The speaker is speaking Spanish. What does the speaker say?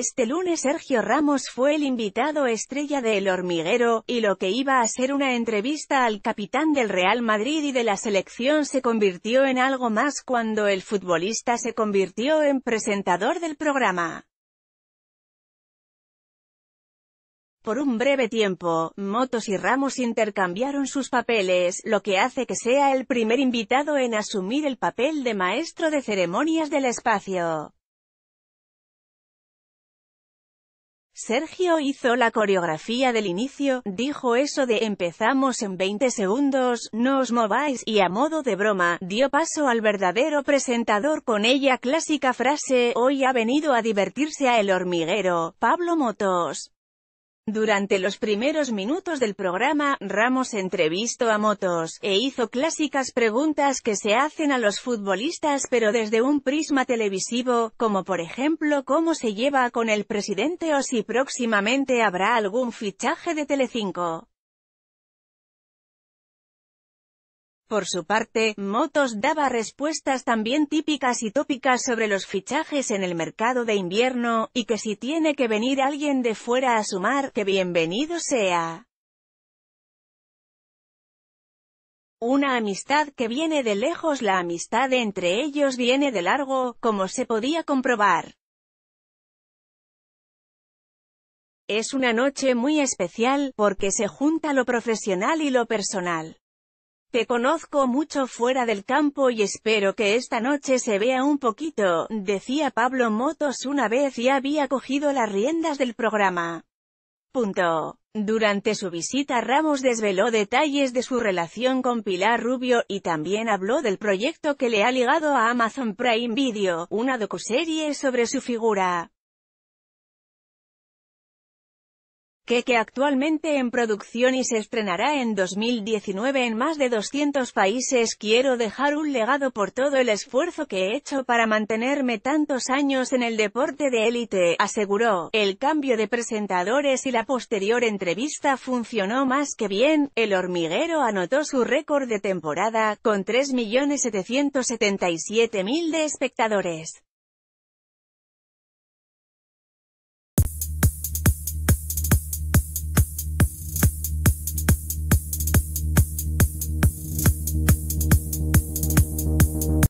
Este lunes Sergio Ramos fue el invitado estrella de El Hormiguero, y lo que iba a ser una entrevista al capitán del Real Madrid y de la selección se convirtió en algo más cuando el futbolista se convirtió en presentador del programa. Por un breve tiempo, Motos y Ramos intercambiaron sus papeles, lo que hace que sea el primer invitado en asumir el papel de maestro de ceremonias del espacio. Sergio hizo la coreografía del inicio, dijo eso de empezamos en 20 segundos, no os mováis, y a modo de broma, dio paso al verdadero presentador con ella clásica frase, hoy ha venido a divertirse a El Hormiguero, Pablo Motos. Durante los primeros minutos del programa, Ramos entrevistó a Motos, e hizo clásicas preguntas que se hacen a los futbolistas pero desde un prisma televisivo, como por ejemplo cómo se lleva con el presidente o si próximamente habrá algún fichaje de Telecinco. Por su parte, Motos daba respuestas también típicas y tópicas sobre los fichajes en el mercado de invierno, y que si tiene que venir alguien de fuera a sumar, que bienvenido sea. Una amistad que viene de lejos la amistad entre ellos viene de largo, como se podía comprobar. Es una noche muy especial, porque se junta lo profesional y lo personal. Te conozco mucho fuera del campo y espero que esta noche se vea un poquito, decía Pablo Motos una vez ya había cogido las riendas del programa. Punto. Durante su visita Ramos desveló detalles de su relación con Pilar Rubio, y también habló del proyecto que le ha ligado a Amazon Prime Video, una docuserie sobre su figura. Que, que actualmente en producción y se estrenará en 2019 en más de 200 países. Quiero dejar un legado por todo el esfuerzo que he hecho para mantenerme tantos años en el deporte de élite, aseguró. El cambio de presentadores y la posterior entrevista funcionó más que bien, el hormiguero anotó su récord de temporada, con 3.777.000 de espectadores.